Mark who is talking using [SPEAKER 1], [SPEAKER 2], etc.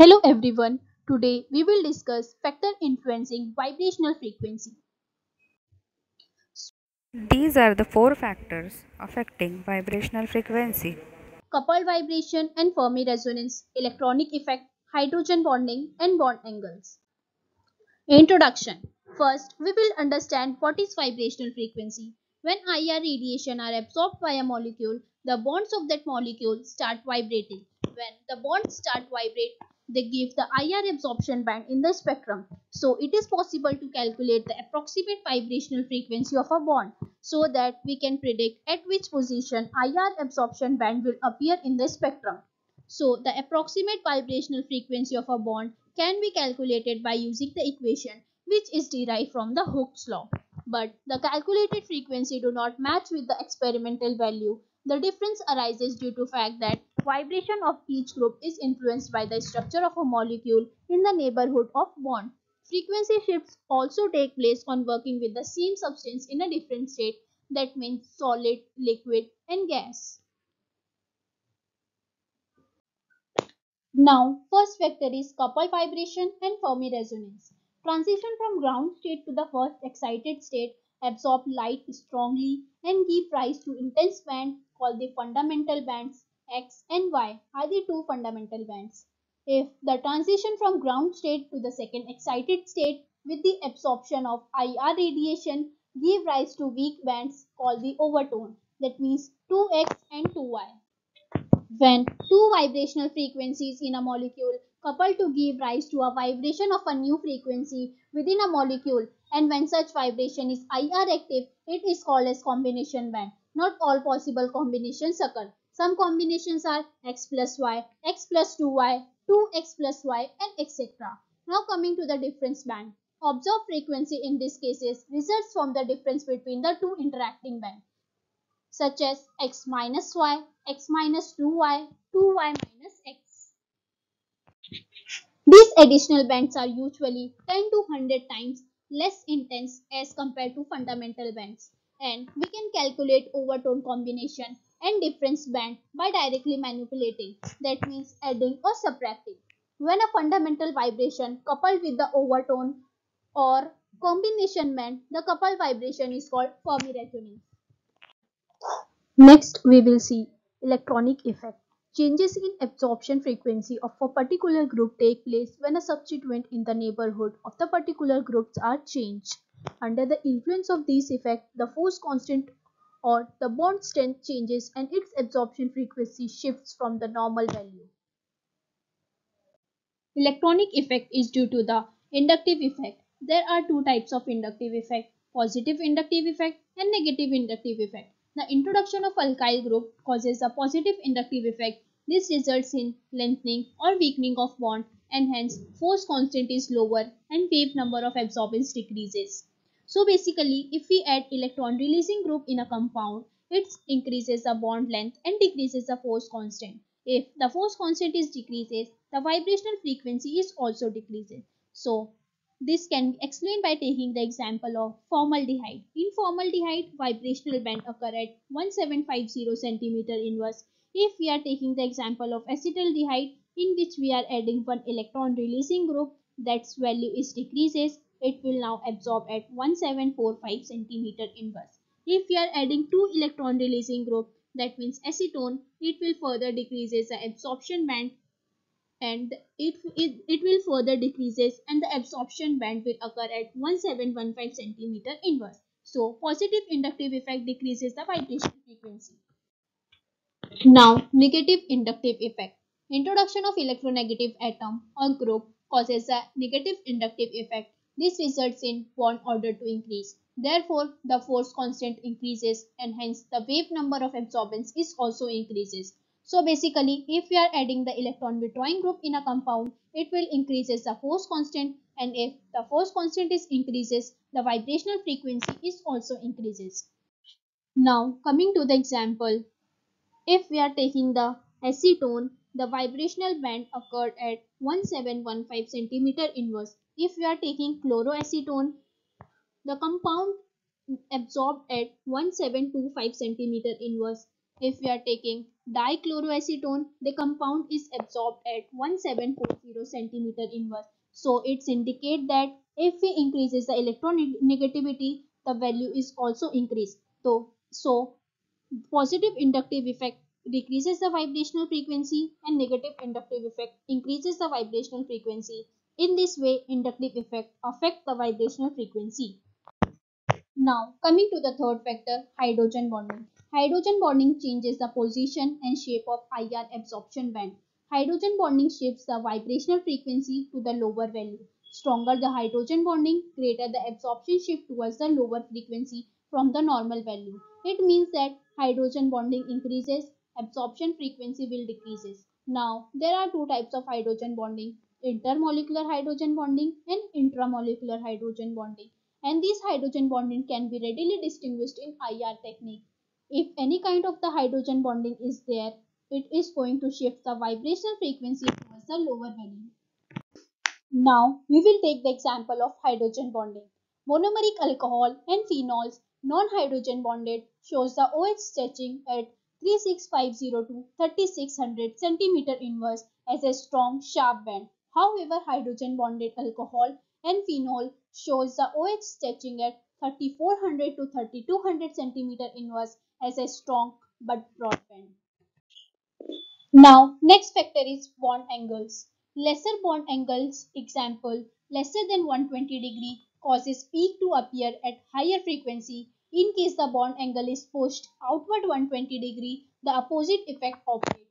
[SPEAKER 1] Hello everyone. Today we will discuss factor influencing vibrational frequency.
[SPEAKER 2] These are the four factors affecting vibrational frequency.
[SPEAKER 1] Coupled vibration and Fermi resonance, electronic effect, hydrogen bonding and bond angles. Introduction. First, we will understand what is vibrational frequency. When IR radiation are absorbed by a molecule, the bonds of that molecule start vibrating. When the bonds start vibrate, they give the IR absorption band in the spectrum. So it is possible to calculate the approximate vibrational frequency of a bond so that we can predict at which position IR absorption band will appear in the spectrum. So the approximate vibrational frequency of a bond can be calculated by using the equation which is derived from the Hooke's law. But the calculated frequency do not match with the experimental value. The difference arises due to fact that Vibration of each group is influenced by the structure of a molecule in the neighborhood of bond. Frequency shifts also take place on working with the same substance in a different state, that means solid, liquid and gas. Now, first factor is coupled vibration and Fermi resonance. Transition from ground state to the first excited state absorb light strongly and give rise to intense band called the fundamental bands X and Y are the two fundamental bands. If the transition from ground state to the second excited state with the absorption of IR radiation give rise to weak bands called the overtone that means 2x and 2y. When two vibrational frequencies in a molecule couple to give rise to a vibration of a new frequency within a molecule and when such vibration is IR active it is called as combination band. Not all possible combinations occur. Some combinations are x plus y, x plus 2y, 2x plus y and etc. Now coming to the difference band. Observed frequency in these cases results from the difference between the two interacting bands such as x minus y, x minus 2y, 2y minus x. These additional bands are usually 10 to 100 times less intense as compared to fundamental bands and we can calculate overtone combination and difference band by directly manipulating, that means adding or subtracting. When a fundamental vibration coupled with the overtone or combination band, the coupled vibration is called Fermi. Next, we will see electronic effect. Changes in absorption frequency of a particular group take place when a substituent in the neighborhood of the particular groups are changed. Under the influence of this effect, the force constant or the bond strength changes and its absorption frequency shifts from the normal value. Electronic effect is due to the inductive effect. There are two types of inductive effect, positive inductive effect and negative inductive effect. The introduction of alkyl group causes a positive inductive effect. This results in lengthening or weakening of bond and hence force constant is lower and wave number of absorbance decreases. So basically, if we add electron releasing group in a compound, it increases the bond length and decreases the force constant. If the force constant is decreases, the vibrational frequency is also decreases. So this can be explained by taking the example of formaldehyde. In formaldehyde, vibrational band occur at 1750 cm inverse. If we are taking the example of acetaldehyde, in which we are adding one electron releasing group, that value is decreases it will now absorb at 1745 centimeter inverse. If we are adding two electron releasing group that means acetone it will further decreases the absorption band and it, it, it will further decreases and the absorption band will occur at 1715 centimeter inverse. So positive inductive effect decreases the vibration frequency. Now negative inductive effect. Introduction of electronegative atom or group causes a negative inductive effect this results in bond order to increase. Therefore, the force constant increases and hence the wave number of absorbance is also increases. So basically, if we are adding the electron withdrawing group in a compound, it will increases the force constant and if the force constant is increases, the vibrational frequency is also increases. Now coming to the example, if we are taking the acetone, the vibrational band occurred at 1715 cm inverse if we are taking chloroacetone, the compound absorbed at 1725 cm inverse. If we are taking dichloroacetone, the compound is absorbed at 1740 centimeter inverse. So it's indicate that if we increases the electronegativity, the value is also increased. So, so positive inductive effect decreases the vibrational frequency and negative inductive effect increases the vibrational frequency. In this way, inductive effect affect the vibrational frequency. Now, coming to the third factor, hydrogen bonding. Hydrogen bonding changes the position and shape of IR absorption band. Hydrogen bonding shifts the vibrational frequency to the lower value. Stronger the hydrogen bonding, greater the absorption shift towards the lower frequency from the normal value. It means that hydrogen bonding increases, absorption frequency will decreases. Now, there are two types of hydrogen bonding, intermolecular hydrogen bonding and intramolecular hydrogen bonding. And these hydrogen bonding can be readily distinguished in IR technique. If any kind of the hydrogen bonding is there, it is going to shift the vibrational frequency towards the lower value. Now, we will take the example of hydrogen bonding. Monomeric alcohol and phenols, non-hydrogen bonded, shows the OH stretching at 36502 to 3600 centimeter inverse as a strong sharp band. However, hydrogen bonded alcohol and phenol shows the OH stretching at 3400 to 3200 centimeter inverse as a strong but broad band. Now, next factor is bond angles. Lesser bond angles, example, lesser than 120 degree causes peak to appear at higher frequency. In case the bond angle is pushed outward 120 degree, the opposite effect operates.